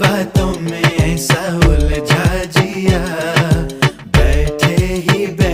बातों में ऐसा उलझा जिया। बैठे ही बैठे